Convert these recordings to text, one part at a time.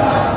Amen.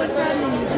こちゃんの